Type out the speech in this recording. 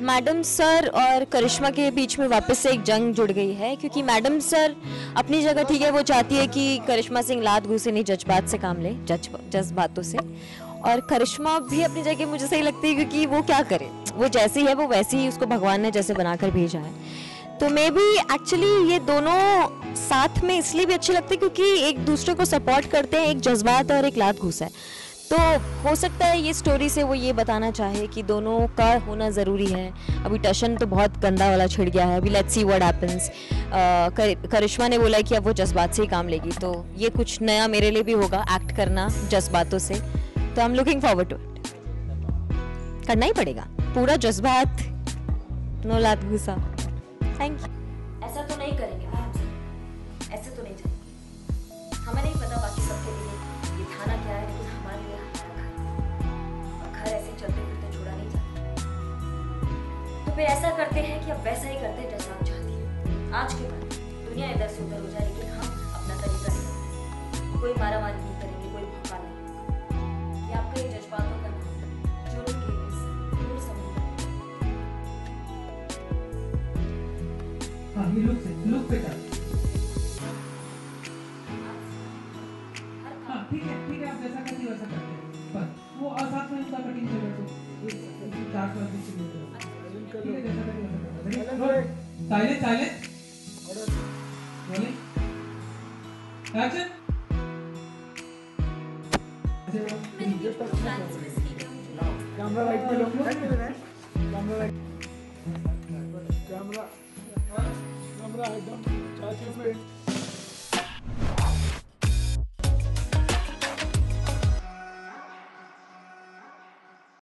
Madam sir और करिश्मा के बीच में वापस से एक जंग जुड़ गई है, क्योंकि मैडम सर अपनी जगह ठीक है, वो चाहती है कि करिश्मा सिंह लात घूसे नहीं, जज्बात से काम ले जज जज्बातों से। और करिश्मा भी अपनी जगह मुझे सही लगती है, क्योंकि वो क्या करे? वो जैसी है, वो वैसी ही उसको भगवान ने जैसे बनाकर भेजा है। तो मे भी एक्चुअली ये दोनों साथ में इसलिए भी अच्छे लगते क्योंकि एक दूसरे को सपोर्ट करते हैं, एक जज्बात और एक लात घूसा है। तो हो सकता है ये स्टोरी से वो ये बताना चाहे कि दोनों का होना ज़रूरी है। अभी टशन तो बहुत गंदा वाला छिड़ गया है। अभी let's see what happens Karishma ने बोला कि अब वो जज्बात से ही काम लेगी। तो ये कुछ नया मेरे लिए भी होगा एक्ट करना जज्बातों से। तो I am looking forward to it करना ही पड़ेगा। पूरा जज्बात। नो लात घुसा। थैंक यू ऐसा तो नहीं करेंगे। ऐसे तो नहीं हमें नहीं पता बाकी सबके लिए। फिर ऐसा करते हैं कि अब वैसा ही करते हैं जैसा आप चाहती हैं। आज के बाद दुनिया इधर से उधर हो जाए लेकिन हम अपना तरीका नहीं करते कोई मारा मारी नहीं करेंगे, कोई भूखा नहीं। ये आपका जज्बातों का है। हाँ। लुक से लुक हाँ ठीक है ठीक है, आप जैसा करते हो वैसा करते हैं। वो में कटिंग तो चार से silence silence rolling action camera right में लो। कैमरा राइट कैमरा कैमरा एकदम चार चीज़ में